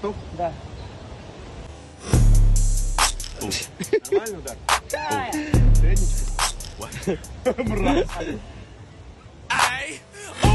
Готов? Да. Нормальный удар? Да. Средничка? Мразь.